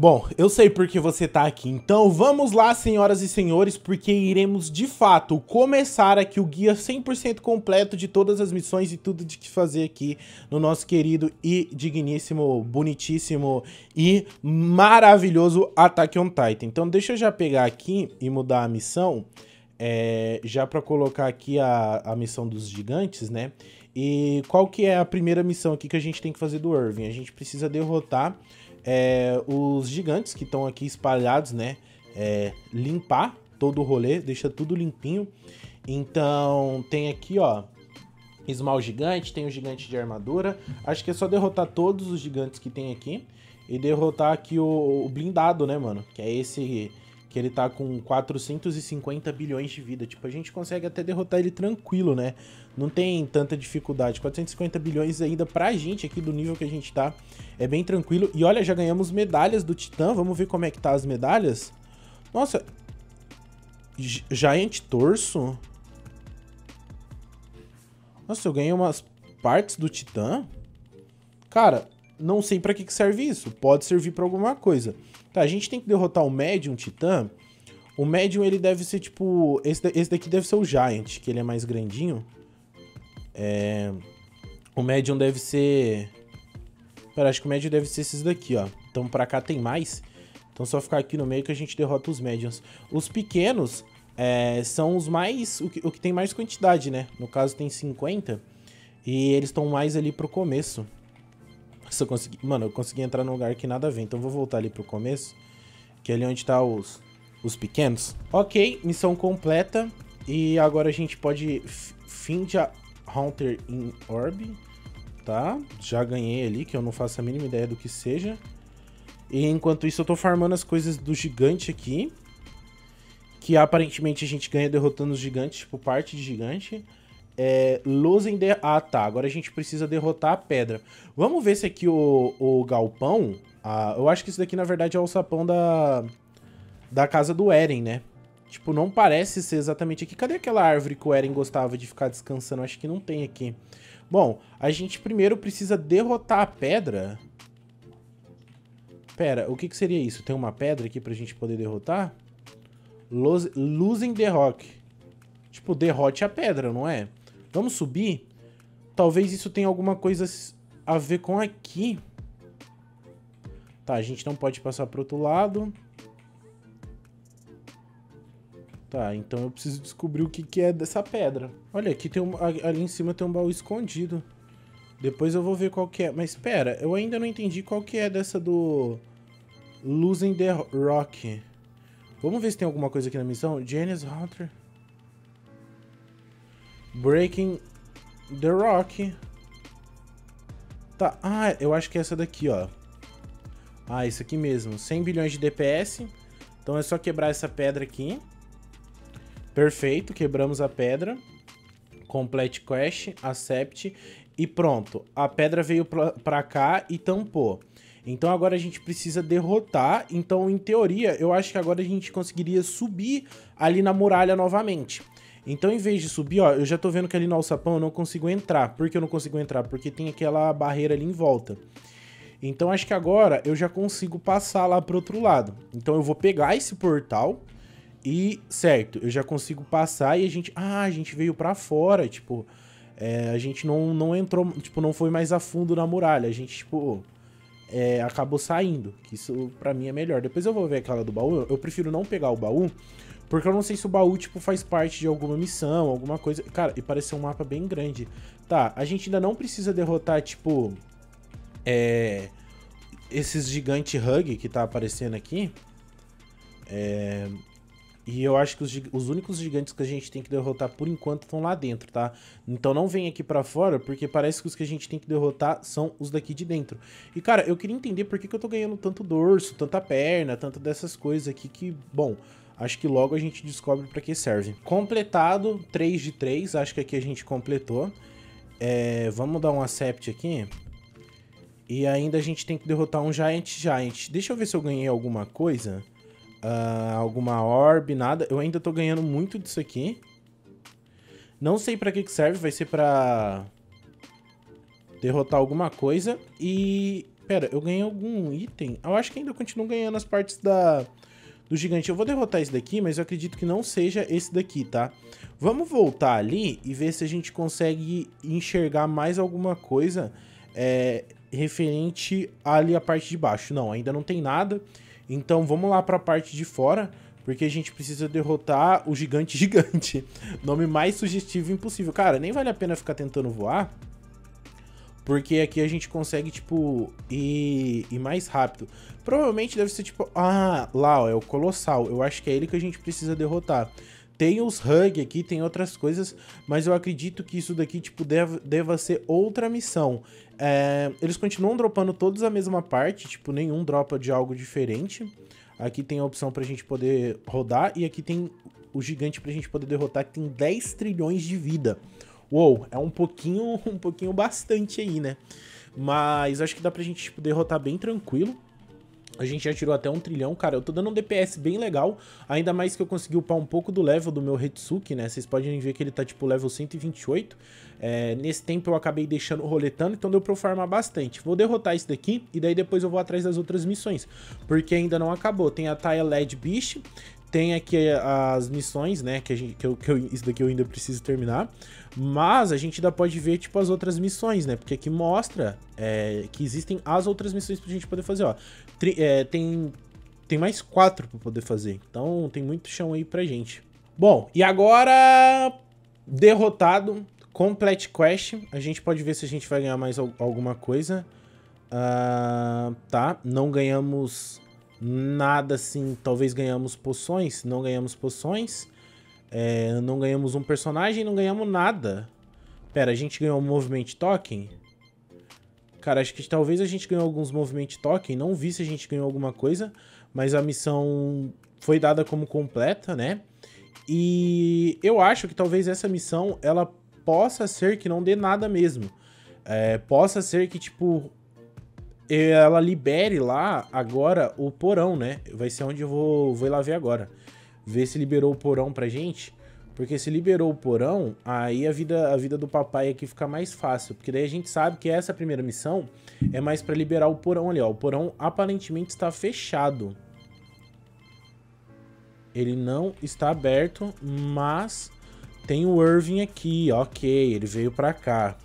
Bom, eu sei porque você tá aqui, então vamos lá, senhoras e senhores, porque iremos de fato começar aqui o guia 100% completo de todas as missões e tudo de que fazer aqui no nosso querido e digníssimo, bonitíssimo e maravilhoso Attack on Titan. Então deixa eu já pegar aqui e mudar a missão, é, já para colocar aqui a, a missão dos gigantes, né? E qual que é a primeira missão aqui que a gente tem que fazer do Irving? A gente precisa derrotar é, os gigantes que estão aqui espalhados, né? É, limpar todo o rolê, deixa tudo limpinho. Então tem aqui, ó, Esmal gigante, tem o gigante de armadura. Acho que é só derrotar todos os gigantes que tem aqui. E derrotar aqui o, o blindado, né, mano? Que é esse que ele tá com 450 bilhões de vida. Tipo, a gente consegue até derrotar ele tranquilo, né? Não tem tanta dificuldade. 450 bilhões ainda pra gente aqui do nível que a gente tá. É bem tranquilo. E olha, já ganhamos medalhas do Titã. Vamos ver como é que tá as medalhas. Nossa. Giant Torso. Nossa, eu ganhei umas partes do Titã. Cara, não sei pra que serve isso. Pode servir pra alguma coisa. Tá, a gente tem que derrotar o Medium Titã. O Medium, ele deve ser tipo... Esse, esse daqui deve ser o Giant, que ele é mais grandinho. É... O Medium deve ser... Pera, acho que o Medium deve ser esses daqui, ó. Então pra cá tem mais. Então só ficar aqui no meio que a gente derrota os Mediums. Os pequenos é, são os mais... O que, o que tem mais quantidade, né? No caso tem 50. E eles estão mais ali pro começo. Se eu conseguir... Mano, eu consegui entrar num lugar que nada a ver. Então vou voltar ali pro começo. Que é ali onde tá os, os pequenos. Ok, missão completa. E agora a gente pode... Find a Hunter in Orb. Tá? Já ganhei ali, que eu não faço a mínima ideia do que seja. E enquanto isso eu tô farmando as coisas do gigante aqui. Que aparentemente a gente ganha derrotando os gigantes, tipo parte de gigante é, the... Ah, tá. Agora a gente precisa derrotar a pedra. Vamos ver se aqui o, o galpão... Ah, eu acho que isso daqui, na verdade, é o sapão da... Da casa do Eren, né? Tipo, não parece ser exatamente aqui. Cadê aquela árvore que o Eren gostava de ficar descansando? Acho que não tem aqui. Bom, a gente primeiro precisa derrotar a pedra. Pera, o que, que seria isso? Tem uma pedra aqui pra gente poder derrotar? losing the rock. Tipo, derrote a pedra, não é? Vamos subir? Talvez isso tenha alguma coisa a ver com aqui. Tá, a gente não pode passar pro outro lado. Tá, então eu preciso descobrir o que, que é dessa pedra. Olha, aqui tem um, ali em cima tem um baú escondido. Depois eu vou ver qual que é. Mas espera, eu ainda não entendi qual que é dessa do... Losing the Rock. Vamos ver se tem alguma coisa aqui na missão. Janice Hunter... Breaking the Rock. Tá, ah, eu acho que é essa daqui, ó. Ah, isso aqui mesmo, 100 bilhões de DPS. Então é só quebrar essa pedra aqui. Perfeito, quebramos a pedra. Complete quest, accept e pronto. A pedra veio pra, cá e tampou. Então agora a gente precisa derrotar. Então, em teoria, eu acho que agora a gente conseguiria subir ali na muralha novamente. Então, em vez de subir, ó, eu já tô vendo que ali no alçapão eu não consigo entrar. Por que eu não consigo entrar? Porque tem aquela barreira ali em volta. Então, acho que agora eu já consigo passar lá pro outro lado. Então, eu vou pegar esse portal e, certo, eu já consigo passar e a gente... Ah, a gente veio pra fora, tipo... É, a gente não, não entrou, tipo, não foi mais a fundo na muralha. A gente, tipo... É, acabou saindo, que isso pra mim é melhor. Depois eu vou ver aquela do baú, eu prefiro não pegar o baú, porque eu não sei se o baú, tipo, faz parte de alguma missão, alguma coisa. Cara, e parece ser um mapa bem grande. Tá, a gente ainda não precisa derrotar, tipo... É... Esses gigante hug que tá aparecendo aqui. É... E eu acho que os, os, únicos gigantes que a gente tem que derrotar por enquanto estão lá dentro, tá? Então não vem aqui pra fora, porque parece que os que a gente tem que derrotar são os daqui de dentro. E cara, eu queria entender por que, que eu tô ganhando tanto dorso, tanta perna, tanto dessas coisas aqui que, bom... Acho que logo a gente descobre para que serve. Completado, 3 de 3, acho que aqui a gente completou. É, vamos dar um accept aqui. E ainda a gente tem que derrotar um Giant Giant. Deixa eu ver se eu ganhei alguma coisa. Uh, alguma orb, nada. Eu ainda tô ganhando muito disso aqui. Não sei pra que, que serve, vai ser pra derrotar alguma coisa. E Pera, eu ganhei algum item? Eu acho que ainda continuo ganhando as partes da... do gigante. Eu vou derrotar esse daqui, mas eu acredito que não seja esse daqui, tá? Vamos voltar ali e ver se a gente consegue enxergar mais alguma coisa é, referente ali a parte de baixo. Não, ainda não tem nada. Então vamos lá para a parte de fora, porque a gente precisa derrotar o gigante gigante. Nome mais sugestivo impossível. Cara, nem vale a pena ficar tentando voar, porque aqui a gente consegue, tipo, ir, ir mais rápido. Provavelmente deve ser, tipo... Ah, lá, ó, é o Colossal. Eu acho que é ele que a gente precisa derrotar. Tem os Hug aqui, tem outras coisas, mas eu acredito que isso daqui, tipo, deva, deva ser outra missão. É, eles continuam dropando todos a mesma parte, tipo, nenhum dropa de algo diferente. Aqui tem a opção pra gente poder rodar e aqui tem o gigante pra gente poder derrotar que tem 10 trilhões de vida. Uou, é um pouquinho, um pouquinho bastante aí, né? Mas acho que dá pra gente tipo, derrotar bem tranquilo. A gente já tirou até um trilhão, cara, eu tô dando um DPS bem legal, ainda mais que eu consegui upar um pouco do level do meu Hetsuki, né, vocês podem ver que ele tá tipo level 128, é, nesse tempo eu acabei deixando roletando, então deu pra eu farmar bastante. Vou derrotar esse daqui, e daí depois eu vou atrás das outras missões, porque ainda não acabou. Tem a Taya Led Beast, tem aqui as missões, né, que, a gente, que, eu, que eu, isso daqui eu ainda preciso terminar. Mas a gente ainda pode ver, tipo, as outras missões, né? Porque aqui mostra é, que existem as outras missões pra gente poder fazer, ó. Tri, é, tem, tem mais quatro pra poder fazer. Então tem muito chão aí pra gente. Bom, e agora... Derrotado, Complete Quest. A gente pode ver se a gente vai ganhar mais alguma coisa. Uh, tá, não ganhamos nada assim, talvez ganhamos poções, não ganhamos poções, é, não ganhamos um personagem, não ganhamos nada. Pera, a gente ganhou um Movement Token? Cara, acho que talvez a gente ganhou alguns Movement Token, não vi se a gente ganhou alguma coisa, mas a missão foi dada como completa, né? E eu acho que talvez essa missão, ela possa ser que não dê nada mesmo. É, possa ser que, tipo, ela libere lá agora o porão, né? Vai ser onde eu vou, vou ir lá ver agora. Ver se liberou o porão pra gente. Porque se liberou o porão, aí a vida, a vida do papai aqui fica mais fácil. Porque daí a gente sabe que essa primeira missão é mais pra liberar o porão ali, ó. O porão aparentemente está fechado. Ele não está aberto, mas tem o Irving aqui, ok. Ele veio pra cá.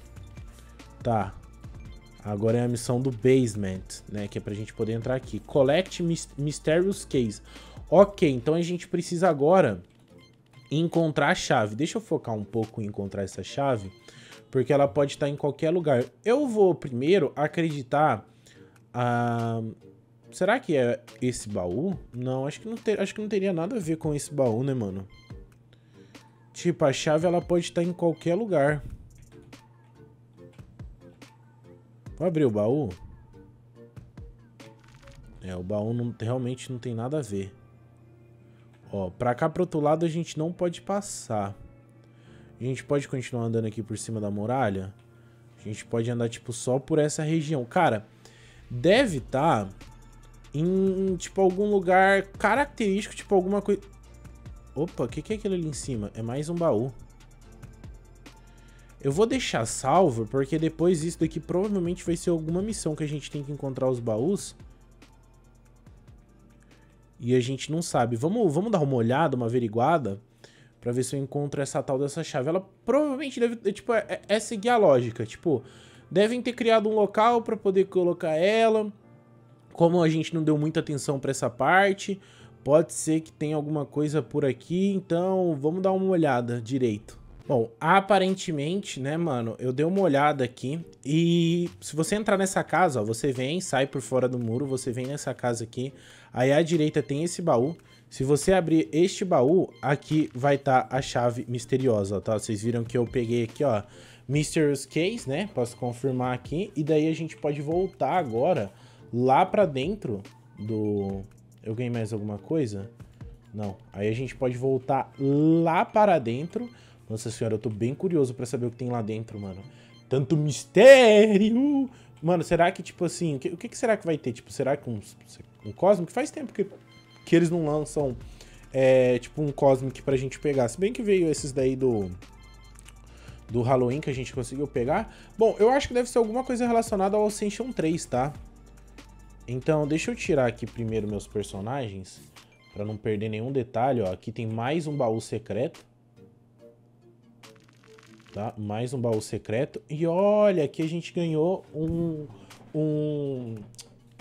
Tá. Agora é a missão do Basement, né? Que é pra gente poder entrar aqui. Collect Mysterious Case. Ok, então a gente precisa agora encontrar a chave. Deixa eu focar um pouco em encontrar essa chave, porque ela pode estar em qualquer lugar. Eu vou primeiro acreditar... Ah, será que é esse baú? Não, acho que não, ter, acho que não teria nada a ver com esse baú, né, mano? Tipo, a chave ela pode estar em qualquer lugar. Vou abrir o baú. É, o baú não, realmente não tem nada a ver. Ó, pra cá pro outro lado a gente não pode passar. A gente pode continuar andando aqui por cima da muralha. A gente pode andar, tipo, só por essa região. Cara, deve estar tá em, tipo, algum lugar característico, tipo, alguma coisa... Opa, o que, que é aquilo ali em cima? É mais um baú. Eu vou deixar salvo, porque depois isso daqui provavelmente vai ser alguma missão que a gente tem que encontrar os baús. E a gente não sabe. Vamos, vamos dar uma olhada, uma averiguada, pra ver se eu encontro essa tal dessa chave. Ela provavelmente deve, tipo, é, é, é seguir a lógica. Tipo, devem ter criado um local pra poder colocar ela. Como a gente não deu muita atenção pra essa parte, pode ser que tenha alguma coisa por aqui. Então, vamos dar uma olhada direito. Bom, aparentemente, né, mano, eu dei uma olhada aqui e se você entrar nessa casa, ó, você vem, sai por fora do muro, você vem nessa casa aqui, aí à direita tem esse baú. Se você abrir este baú, aqui vai estar tá a chave misteriosa, tá? Vocês viram que eu peguei aqui, ó, Mysterious Case, né? Posso confirmar aqui. E daí a gente pode voltar agora lá pra dentro do... Eu ganhei mais alguma coisa? Não. Aí a gente pode voltar lá para dentro nossa senhora, eu tô bem curioso pra saber o que tem lá dentro, mano. Tanto mistério! Mano, será que, tipo assim, o que, o que será que vai ter? Tipo, será que um, um Cosmic? Faz tempo que, que eles não lançam, é, tipo, um Cosmic pra gente pegar. Se bem que veio esses daí do do Halloween que a gente conseguiu pegar. Bom, eu acho que deve ser alguma coisa relacionada ao Ascension 3, tá? Então, deixa eu tirar aqui primeiro meus personagens, pra não perder nenhum detalhe, ó. Aqui tem mais um baú secreto. Tá? Mais um baú secreto. E olha, aqui a gente ganhou um... um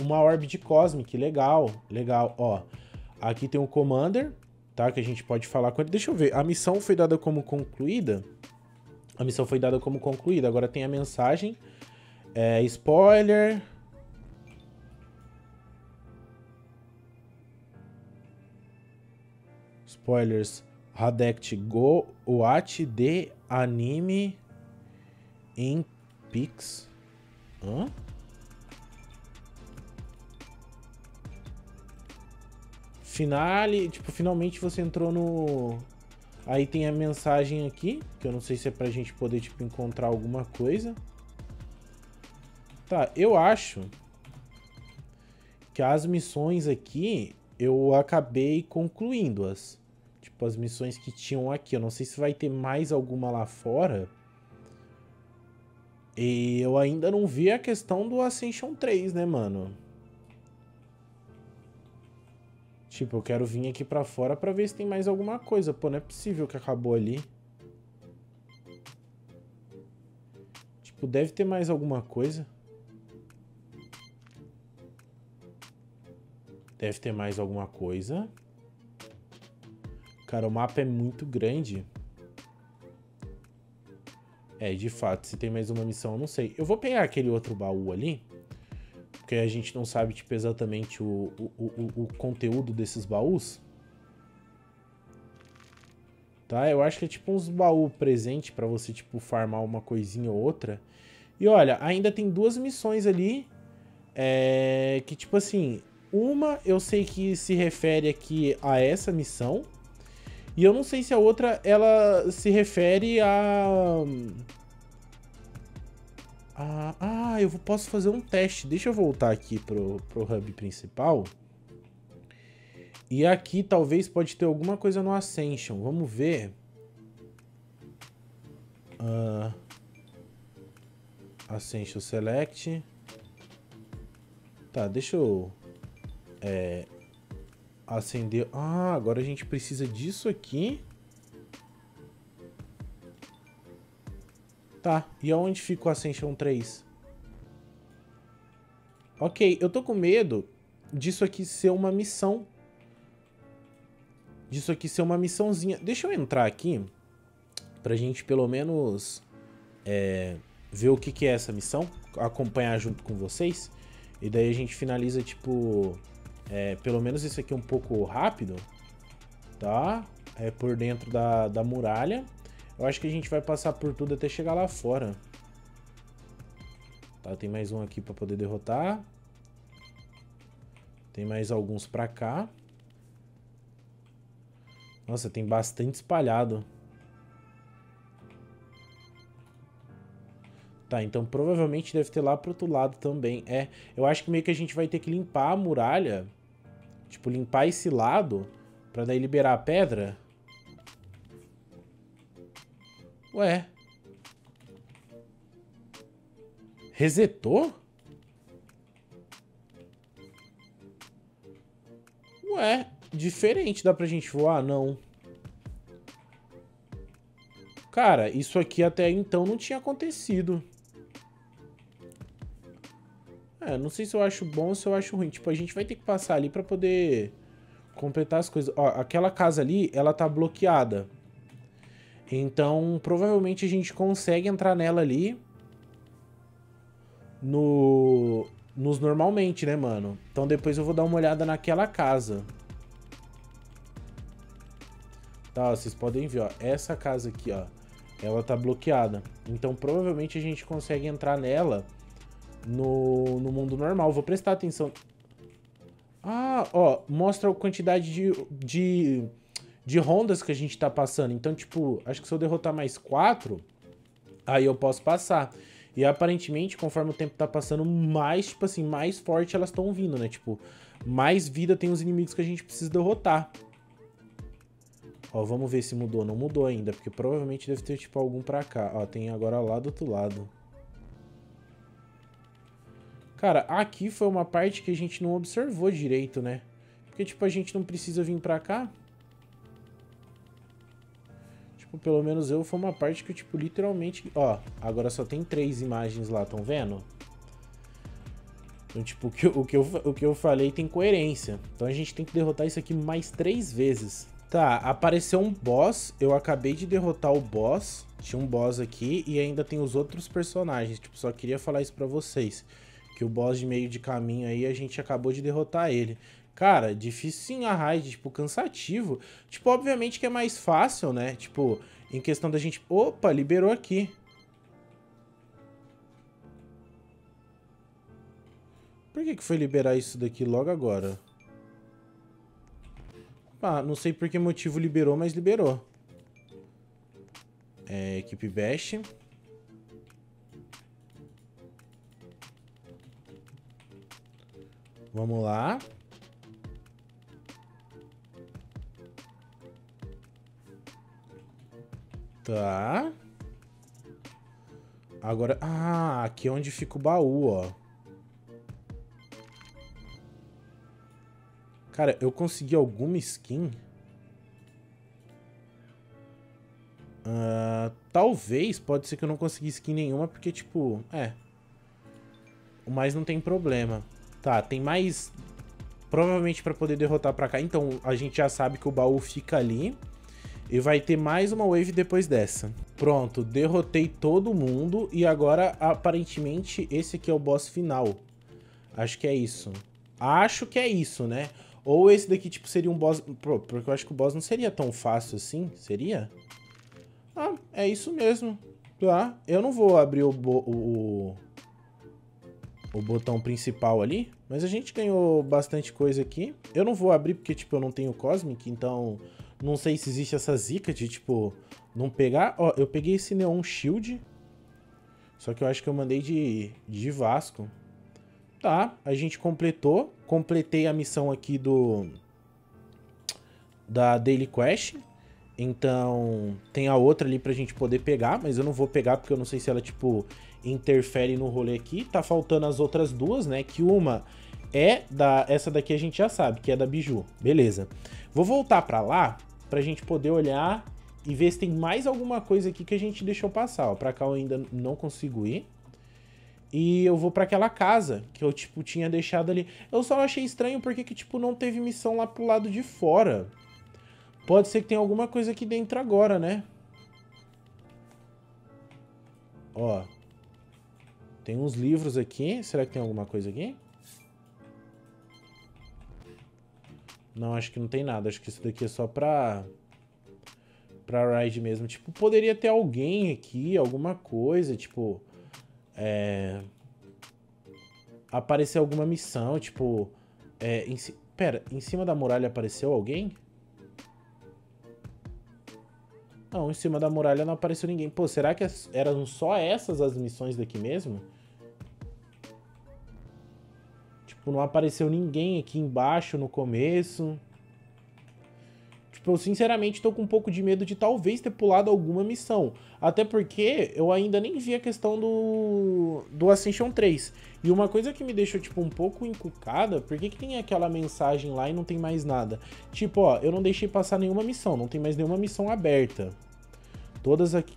uma orb de Cosmic, legal, legal, ó. Aqui tem o Commander, tá? Que a gente pode falar com ele. Deixa eu ver, a missão foi dada como concluída? A missão foi dada como concluída, agora tem a mensagem. É, spoiler... Spoilers. Radect Go Watch de Anime em Pix. Hã? Finale, tipo, finalmente você entrou no... Aí tem a mensagem aqui, que eu não sei se é pra gente poder, tipo, encontrar alguma coisa. Tá, eu acho que as missões aqui, eu acabei concluindo-as. Tipo, as missões que tinham aqui. Eu não sei se vai ter mais alguma lá fora. E eu ainda não vi a questão do Ascension 3, né, mano? Tipo, eu quero vir aqui pra fora pra ver se tem mais alguma coisa. Pô, não é possível que acabou ali. Tipo, deve ter mais alguma coisa. Deve ter mais alguma coisa. Cara, o mapa é muito grande. É, de fato, se tem mais uma missão, eu não sei. Eu vou pegar aquele outro baú ali porque a gente não sabe tipo, exatamente o, o, o, o conteúdo desses baús. Tá? Eu acho que é tipo uns baús presentes para você tipo farmar uma coisinha ou outra. E olha, ainda tem duas missões ali é, que tipo assim, uma eu sei que se refere aqui a essa missão e eu não sei se a outra ela se refere a ah, eu posso fazer um teste. Deixa eu voltar aqui pro, pro hub principal. E aqui talvez pode ter alguma coisa no Ascension. Vamos ver. Uh, Ascension Select. Tá, deixa eu... É, acender... Ah, agora a gente precisa disso aqui. Tá, e aonde fica o Ascension 3? Ok, eu tô com medo disso aqui ser uma missão. Disso aqui ser uma missãozinha. Deixa eu entrar aqui pra gente pelo menos é, ver o que, que é essa missão, acompanhar junto com vocês. E daí a gente finaliza, tipo, é, pelo menos isso aqui um pouco rápido, tá? É por dentro da, da muralha. Eu acho que a gente vai passar por tudo até chegar lá fora. Tá, tem mais um aqui pra poder derrotar. Tem mais alguns pra cá. Nossa, tem bastante espalhado. Tá, então provavelmente deve ter lá pro outro lado também. É, eu acho que meio que a gente vai ter que limpar a muralha. Tipo, limpar esse lado. Pra daí liberar a pedra. Ué. Resetou? Ué, diferente. Dá pra gente voar? Não. Cara, isso aqui até então não tinha acontecido. É, não sei se eu acho bom ou se eu acho ruim. Tipo, a gente vai ter que passar ali pra poder completar as coisas. Ó, aquela casa ali, ela tá bloqueada. Então, provavelmente a gente consegue entrar nela ali no nos normalmente, né, mano? Então depois eu vou dar uma olhada naquela casa. Tá, ó, vocês podem ver, ó, essa casa aqui, ó, ela tá bloqueada. Então provavelmente a gente consegue entrar nela no, no mundo normal. Vou prestar atenção. Ah, ó, mostra a quantidade de, de de rondas que a gente tá passando. Então, tipo, acho que se eu derrotar mais quatro, aí eu posso passar. E aparentemente, conforme o tempo tá passando, mais, tipo assim, mais forte elas estão vindo, né? Tipo, mais vida tem os inimigos que a gente precisa derrotar. Ó, vamos ver se mudou. Não mudou ainda, porque provavelmente deve ter, tipo, algum pra cá. Ó, tem agora lá do outro lado. Cara, aqui foi uma parte que a gente não observou direito, né? Porque, tipo, a gente não precisa vir pra cá. Tipo, pelo menos eu, foi uma parte que, tipo, literalmente... Ó, agora só tem três imagens lá, estão vendo? Então, tipo, o que, eu, o, que eu, o que eu falei tem coerência. Então a gente tem que derrotar isso aqui mais três vezes. Tá, apareceu um boss. Eu acabei de derrotar o boss. Tinha um boss aqui e ainda tem os outros personagens. Tipo, só queria falar isso pra vocês. Que o boss de meio de caminho aí, a gente acabou de derrotar ele. Cara, difícil sim a raid, tipo, cansativo. Tipo, obviamente que é mais fácil, né? Tipo, em questão da gente... Opa, liberou aqui. Por que, que foi liberar isso daqui logo agora? Ah, não sei por que motivo liberou, mas liberou. É, equipe Bash. Vamos lá. Tá. Agora... Ah, aqui é onde fica o baú, ó. Cara, eu consegui alguma skin? Uh, talvez, pode ser que eu não consegui skin nenhuma, porque, tipo, é. O mais não tem problema. Tá, tem mais... Provavelmente pra poder derrotar pra cá. Então, a gente já sabe que o baú fica ali. E vai ter mais uma wave depois dessa. Pronto, derrotei todo mundo. E agora, aparentemente, esse aqui é o boss final. Acho que é isso. Acho que é isso, né? Ou esse daqui, tipo, seria um boss... Porque eu acho que o boss não seria tão fácil assim. Seria? Ah, é isso mesmo. Tá. Eu não vou abrir o, o, o botão principal ali. Mas a gente ganhou bastante coisa aqui. Eu não vou abrir porque, tipo, eu não tenho Cosmic. Então, não sei se existe essa zica de, tipo, não pegar. Ó, eu peguei esse Neon Shield. Só que eu acho que eu mandei de, de Vasco. Tá, a gente completou. Completei a missão aqui do... Da Daily Quest. Então, tem a outra ali pra gente poder pegar, mas eu não vou pegar porque eu não sei se ela, tipo, interfere no rolê aqui. Tá faltando as outras duas, né? Que uma é da... Essa daqui a gente já sabe, que é da Biju. Beleza. Vou voltar pra lá pra gente poder olhar e ver se tem mais alguma coisa aqui que a gente deixou passar. Ó, pra cá eu ainda não consigo ir. E eu vou para aquela casa que eu, tipo, tinha deixado ali. Eu só achei estranho porque que, tipo, não teve missão lá pro lado de fora. Pode ser que tenha alguma coisa aqui dentro agora, né? Ó. Tem uns livros aqui. Será que tem alguma coisa aqui? Não, acho que não tem nada. Acho que isso daqui é só pra... Pra ride mesmo. Tipo, poderia ter alguém aqui, alguma coisa, tipo... É... Aparecer alguma missão, tipo... É, em, pera, em cima da muralha apareceu alguém? Não, em cima da muralha não apareceu ninguém. Pô, será que eram só essas as missões daqui mesmo? Tipo, não apareceu ninguém aqui embaixo no começo. Tipo, eu sinceramente tô com um pouco de medo de talvez ter pulado alguma missão. Até porque eu ainda nem vi a questão do, do Ascension 3. E uma coisa que me deixou, tipo, um pouco encucada, por que, que tem aquela mensagem lá e não tem mais nada? Tipo, ó, eu não deixei passar nenhuma missão, não tem mais nenhuma missão aberta. Todas aqui,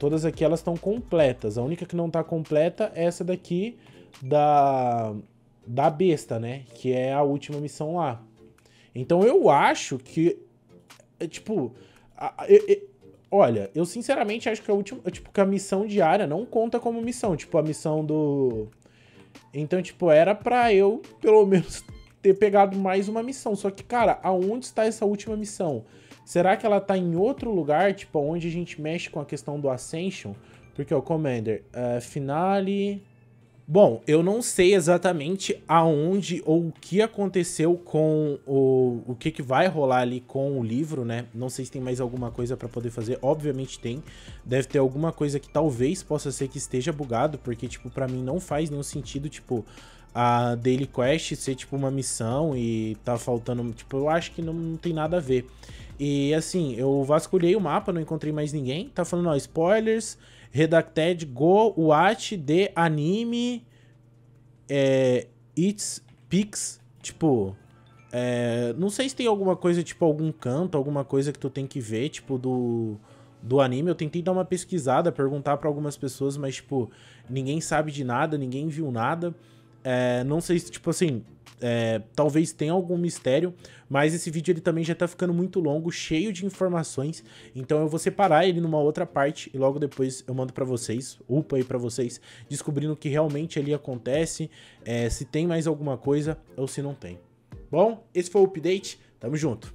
todas aqui elas estão completas. A única que não tá completa é essa daqui da, da besta, né? Que é a última missão lá. Então eu acho que. É, tipo. Olha, eu sinceramente acho que a última. Tipo, que a missão diária não conta como missão. Tipo, a missão do. Então, tipo, era pra eu, pelo menos, ter pegado mais uma missão. Só que, cara, aonde está essa última missão? Será que ela tá em outro lugar, tipo, onde a gente mexe com a questão do Ascension? Porque, o Commander, uh, Finale... Bom, eu não sei exatamente aonde ou o que aconteceu com o, o que, que vai rolar ali com o livro, né? Não sei se tem mais alguma coisa para poder fazer. Obviamente tem. Deve ter alguma coisa que talvez possa ser que esteja bugado, porque, tipo, para mim não faz nenhum sentido, tipo, a Daily Quest ser, tipo, uma missão e tá faltando... Tipo, eu acho que não, não tem nada a ver. E, assim, eu vasculhei o mapa, não encontrei mais ninguém. Tá falando, ó, spoilers... Redacted Go Watch de Anime é, It's Pix, tipo, é, não sei se tem alguma coisa, tipo, algum canto, alguma coisa que tu tem que ver, tipo, do, do anime. Eu tentei dar uma pesquisada, perguntar para algumas pessoas, mas, tipo, ninguém sabe de nada, ninguém viu nada. É, não sei se, tipo assim, é, talvez tenha algum mistério, mas esse vídeo ele também já tá ficando muito longo, cheio de informações, então eu vou separar ele numa outra parte e logo depois eu mando para vocês, upa aí para vocês, descobrindo o que realmente ali acontece, é, se tem mais alguma coisa ou se não tem. Bom, esse foi o update, tamo junto.